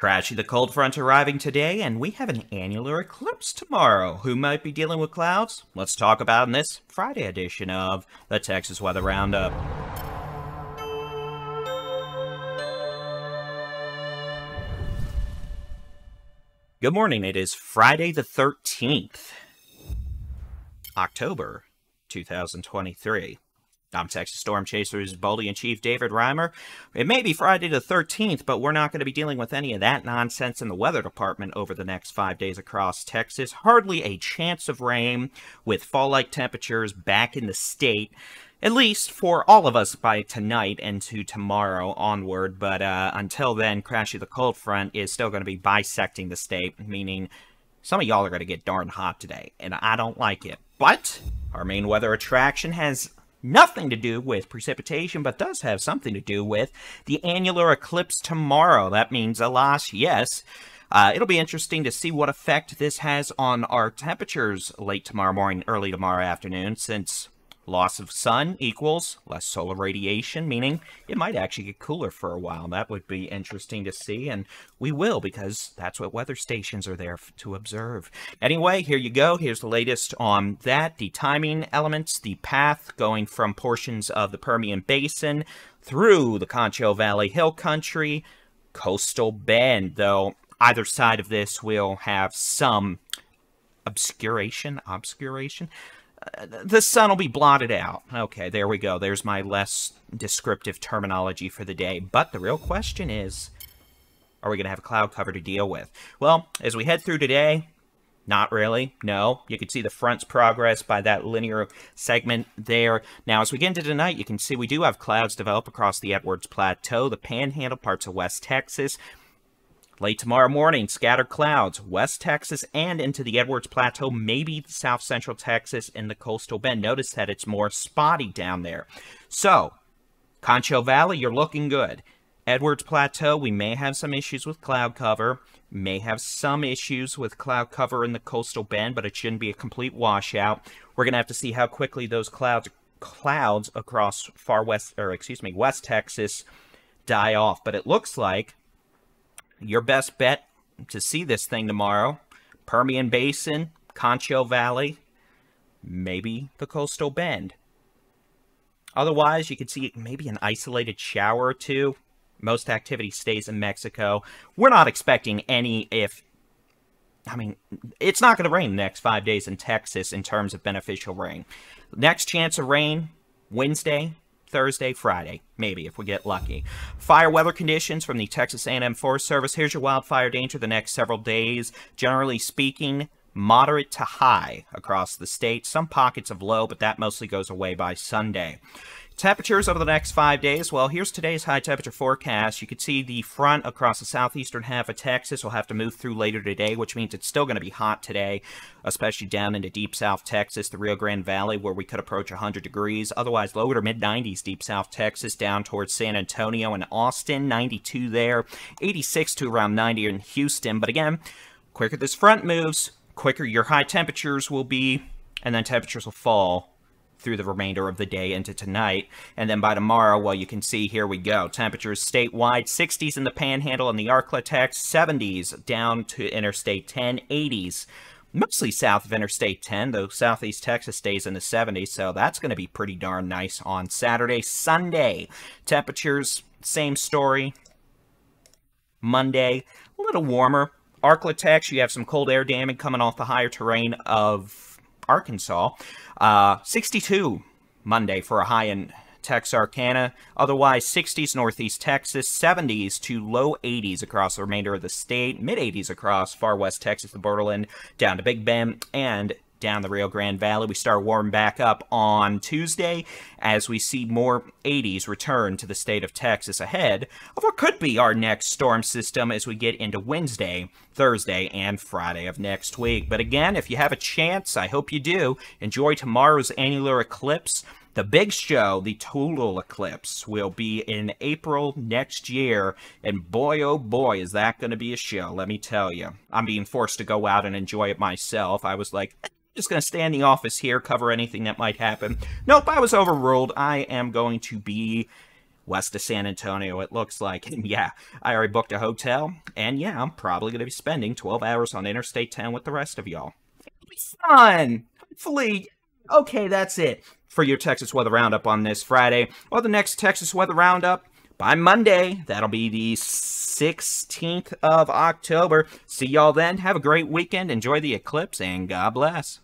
Crashy the cold front arriving today, and we have an annular eclipse tomorrow. Who might be dealing with clouds? Let's talk about in this Friday edition of the Texas Weather Roundup. Good morning. It is Friday the 13th, October 2023. I'm Texas Storm Chasers Baldy in Chief David Reimer. It may be Friday the 13th, but we're not going to be dealing with any of that nonsense in the weather department over the next five days across Texas. Hardly a chance of rain with fall-like temperatures back in the state. At least for all of us by tonight and to tomorrow onward, but uh, until then, Crashy the Cold Front is still going to be bisecting the state, meaning some of y'all are going to get darn hot today, and I don't like it. But our main weather attraction has nothing to do with precipitation, but does have something to do with the annular eclipse tomorrow. That means, a alas, yes. Uh, it'll be interesting to see what effect this has on our temperatures late tomorrow morning, early tomorrow afternoon, since Loss of sun equals less solar radiation, meaning it might actually get cooler for a while. That would be interesting to see, and we will because that's what weather stations are there to observe. Anyway, here you go. Here's the latest on that, the timing elements, the path going from portions of the Permian Basin through the Concho Valley Hill Country, coastal bend, though either side of this will have some obscuration, obscuration, the sun will be blotted out. Okay, there we go. There's my less descriptive terminology for the day. But the real question is, are we going to have a cloud cover to deal with? Well, as we head through today, not really. No. You can see the front's progress by that linear segment there. Now, as we get into tonight, you can see we do have clouds develop across the Edwards Plateau, the Panhandle, parts of West Texas. Late tomorrow morning, scattered clouds, West Texas and into the Edwards Plateau, maybe South Central Texas and the coastal bend. Notice that it's more spotty down there. So, Concho Valley, you're looking good. Edwards Plateau, we may have some issues with cloud cover, may have some issues with cloud cover in the coastal bend, but it shouldn't be a complete washout. We're going to have to see how quickly those clouds clouds across far west, or excuse me, West Texas die off. But it looks like your best bet to see this thing tomorrow, Permian Basin, Concho Valley, maybe the coastal bend. Otherwise, you could see maybe an isolated shower or two. Most activity stays in Mexico. We're not expecting any if I mean, it's not going to rain the next five days in Texas in terms of beneficial rain. Next chance of rain, Wednesday, Thursday, Friday, maybe if we get lucky. Fire weather conditions from the Texas A&M Forest Service. Here's your wildfire danger the next several days. Generally speaking, moderate to high across the state. Some pockets of low, but that mostly goes away by Sunday. Temperatures over the next five days. Well, here's today's high temperature forecast. You can see the front across the southeastern half of Texas will have to move through later today, which means it's still going to be hot today, especially down into deep south Texas, the Rio Grande Valley, where we could approach 100 degrees. Otherwise, lower to mid 90s deep south Texas, down towards San Antonio and Austin, 92 there, 86 to around 90 in Houston. But again, quicker this front moves, quicker your high temperatures will be, and then temperatures will fall through the remainder of the day into tonight. And then by tomorrow, well, you can see here we go. Temperatures statewide 60s in the Panhandle and the Arklatex, 70s down to Interstate 10, 80s mostly south of Interstate 10, though southeast Texas stays in the 70s, so that's going to be pretty darn nice on Saturday. Sunday, temperatures, same story. Monday, a little warmer. Arklatex, you have some cold air damming coming off the higher terrain of Arkansas. Uh, 62 Monday for a high in Texarkana. Otherwise, 60s northeast Texas, 70s to low 80s across the remainder of the state, mid 80s across far west Texas, the borderland, down to Big Bend, and down the Rio Grande Valley. We start warming back up on Tuesday as we see more 80s return to the state of Texas ahead of what could be our next storm system as we get into Wednesday, Thursday, and Friday of next week. But again, if you have a chance, I hope you do, enjoy tomorrow's annular eclipse. The big show, the total eclipse, will be in April next year, and boy oh boy is that going to be a show, let me tell you. I'm being forced to go out and enjoy it myself. I was like, just going to stay in the office here, cover anything that might happen. Nope, I was overruled. I am going to be west of San Antonio, it looks like. And yeah, I already booked a hotel. And yeah, I'm probably going to be spending 12 hours on Interstate 10 with the rest of y'all. It'll be fun. Hopefully. Okay, that's it for your Texas Weather Roundup on this Friday. or the next Texas Weather Roundup by Monday. That'll be the 16th of October. See y'all then. Have a great weekend. Enjoy the eclipse, and God bless.